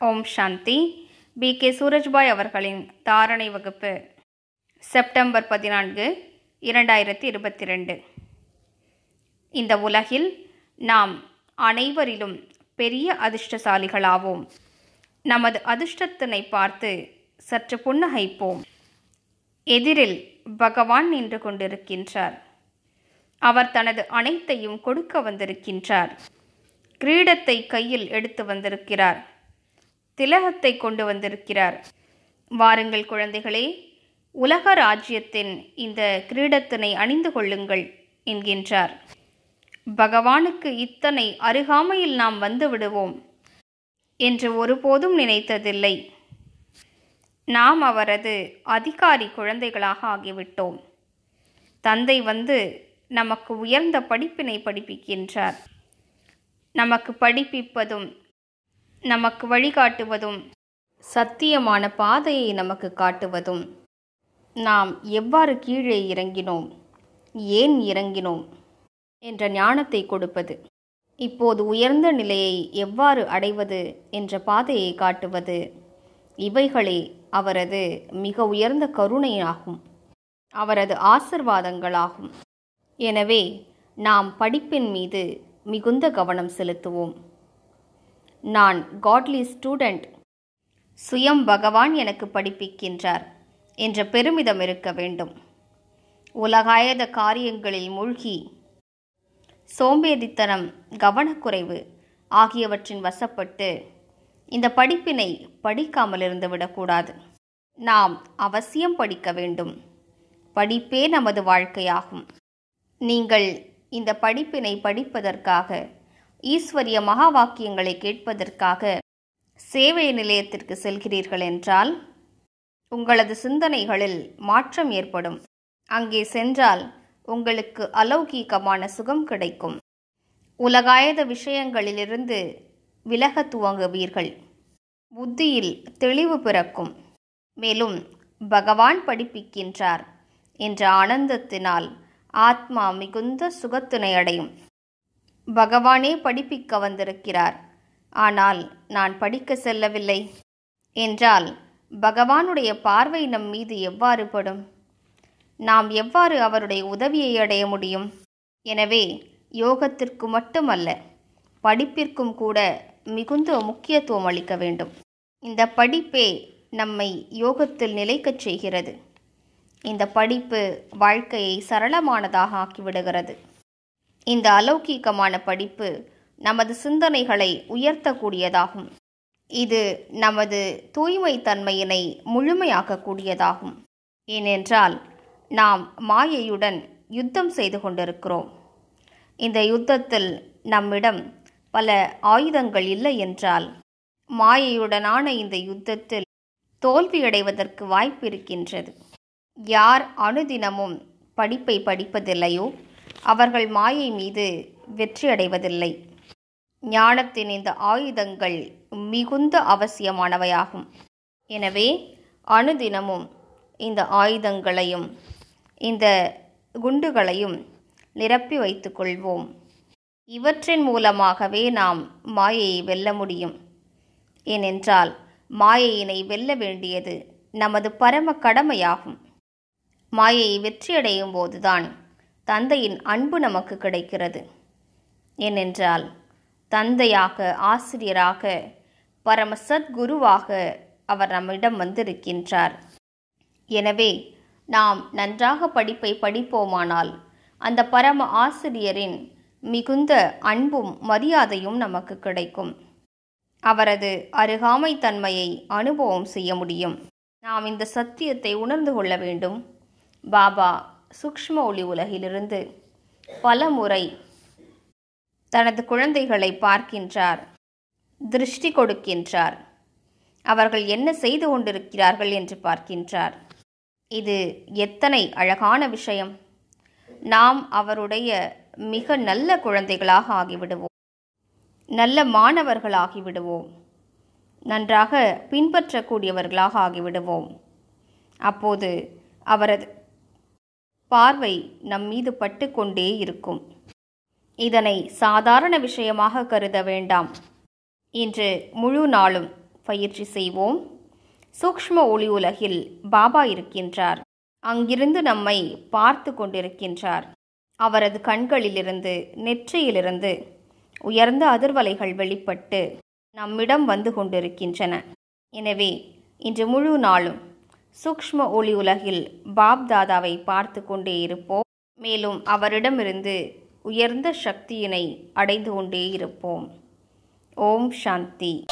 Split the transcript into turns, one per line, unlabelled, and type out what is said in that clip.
ஓம் சாந்தி. B. K. Surajbhai அவர்களின் தாரணை வகுப்பு செப்டம்பர் பதினான்கு இரண்டாயிரத்தி இருபத்தி ரெண்டு இந்த உலகில் நாம் அனைவரிலும் பெரிய அதிர்ஷ்டசாலிகளாவோம். நமது அதிர்ஷ்டத்தினை பார்த்து சற்று புன்னகைப்போம். எதிரில் பகவான் நின்று கொண்டிருக்கின்றார். அவர் தனது அனைத்தையும் கொடுக்க வந்திருக்கின்றார். கிரீடத்தை கையில் எடுத்து வந்திருக்கிறார். திலகத்தை கொண்டு வந்திருக்கிறார். வாருங்கள் குழந்தைகளே உலக ராஜ்யத்தின் இந்த கிரீடத்தினை அணிந்து கொள்ளுங்கள் என்கின்றார். பகவானுக்கு இத்தனை அருகாமையில் நாம் வந்து விடுவோம் என்று ஒருபோதும் நினைத்ததில்லை. நாம் அவரது அதிகாரி குழந்தைகளாக ஆகிவிட்டோம். தந்தை வந்து நமக்கு உயர்ந்த படிப்பினை படிப்பிக்கின்றார். நமக்கு படிப்பிப்பதும் நமக்கு வழிகாட்டுவதும் சத்தியமான பாதையை நமக்கு காட்டுவதும். நாம் எவ்வாறு கீழே இறங்கினோம்? ஏன் இறங்கினோம்? என்ற ஞானத்தை கொடுப்பது. இப்போது உயர்ந்த நிலையை எவ்வாறு அடைவது என்ற பாதையை காட்டுவது. இவைகளே அவரது மிக உயர்ந்த கருணையாகும். அவரது ஆசிர்வாதங்களாகும். எனவே நாம் படிப்பின் மீது மிகுந்த கவனம் செலுத்துவோம். நான் காட்லி ஸ்டூடெண்ட் சுயம் பகவான் எனக்கு படிப்பிக்கின்றார் என்ற பெருமிதம் இருக்க வேண்டும். உலகாயத காரியங்களில் மூழ்கி சோம்பேறித்தனம் கவனக்குறைவு ஆகியவற்றின் வசப்பட்டு இந்த படிப்பினை படிக்காமல் இருந்து விடக்கூடாது. நாம் அவசியம் படிக்க வேண்டும். படிப்பே நமது வாழ்க்கையாகும். நீங்கள் இந்த படிப்பினை படிப்பதற்காக ஈஸ்வரிய மகா வாக்கியங்களை கேட்பதற்காக சேவை நிலையத்திற்கு செல்கிறீர்கள் என்றால் உங்களது சிந்தனைகளில் மாற்றம் ஏற்படும். அங்கே சென்றால் உங்களுக்கு அலௌகீகமான சுகம் கிடைக்கும். உலகாயத விஷயங்களிலிருந்து விலக துவங்குவீர்கள். புத்தியில் தெளிவு பிறக்கும். மேலும் பகவான் படிப்பிக்கின்றார் என்ற ஆனந்தத்தினால் ஆத்மா மிகுந்த சுகத்தினை அடையும். பகவானே படிப்பிக்க வந்திருக்கிறார். ஆனால் நான் படிக்க செல்லவில்லை. என்றால் பகவானுடைய பார்வை நம் மீது எவ்வாறு படும்? நாம் எவ்வாறு அவருடைய உதவியை அடைய முடியும்? எனவே யோகத்திற்கு மட்டுமல்ல படிப்பிற்கும் கூட மிகுந்த முக்கியத்துவம் அளிக்க வேண்டும். இந்த படிப்பே நம்மை யோகத்தில் நிலைக்கச் செய்கிறது. இந்த படிப்பு வாழ்க்கையை சரளமானதாக ஆக்கிவிடுகிறது. இந்த அலௌகீகமான படிப்பு நமது சிந்தனைகளை உயர்த்தக்கூடியதாகும். இது நமது தூய்மை தன்மையினை முழுமையாக்கக்கூடியதாகும். ஏனென்றால் நாம் மாயையுடன் யுத்தம் செய்து கொண்டிருக்கிறோம். இந்த யுத்தத்தில் நம்மிடம் பல ஆயுதங்கள் இல்லை என்றால் மாயையுடனான இந்த யுத்தத்தில் தோல்வியடைவதற்கு வாய்ப்பு இருக்கின்றது. யார் அனுதினமும் படிப்பை படிப்பதில்லையோ அவர்கள் மாயை மீது வெற்றியடைவதில்லை. ஞானத்தின் இந்த ஆயுதங்கள் மிகுந்த அவசியமானவையாகும். எனவே அணுதினமும் இந்த ஆயுதங்களையும் இந்த குண்டுகளையும் நிரப்பி வைத்துக்கொள்வோம் இவற்றின் மூலமாகவே நாம் மாயையை வெல்ல முடியும். ஏனென்றால் மாயையினை வெல்ல வேண்டியது நமது பரம கடமையாகும். மாயையை வெற்றியடையும் போதுதான் தந்தையின் அன்பு நமக்கு கிடைக்கிறது. ஏனென்றால் தந்தையாக ஆசிரியராக பரம சத்குருவாக அவர் நம்மிடம் வந்திருக்கின்றார். எனவே நாம் நன்றாக படிப்பை படிப்போமானால் அந்த பரம ஆசிரியரின் மிகுந்த அன்பும் மரியாதையும் நமக்கு கிடைக்கும். அவரது அருகாமை தன்மையை அனுபவம் செய்ய முடியும். நாம் இந்த சத்தியத்தை உணர்ந்து கொள்ள வேண்டும். பாபா சூக்ஷ்ம ஒளி உலகிலிருந்து பல முறை தனது குழந்தைகளை பார்க்கின்றார் திருஷ்டி கொடுக்கின்றார். அவர்கள் என்ன செய்து கொண்டிருக்கிறார்கள் என்று பார்க்கின்றார். இது எத்தனை அழகான விஷயம். நாம் அவருடைய மிக நல்ல குழந்தைகளாக ஆகிவிடுவோம். நல்ல மாணவர்களாகிவிடுவோம் நன்றாக பின்பற்றக்கூடியவர்களாக ஆகிவிடுவோம். அப்போது அவரது பார்வை நம் மீது பட்டுக்கொண்டே இருக்கும். இதனை சாதாரண விஷயமாக கருத வேண்டாம். இன்று முழு நாளும் பயிற்சி செய்வோம். சூக்ஷ்ம ஒளி உலகில் பாபா இருக்கின்றார். அங்கிருந்து நம்மை பார்த்து கொண்டிருக்கின்றார். அவரது கண்களிலிருந்து நெற்றியிலிருந்து உயர்ந்த அதிர்வலைகள் வெளிப்பட்டு நம்மிடம் வந்து கொண்டிருக்கின்றன. எனவே இன்று முழு நாளும் சூக்ஷ்ம ஒளி உலகில் பாப் தாதாவை பார்த்து கொண்டே இருப்போம். மேலும் அவரிடமிருந்து உயர்ந்த சக்தியினை அடைந்து கொண்டே இருப்போம். ஓம் சாந்தி.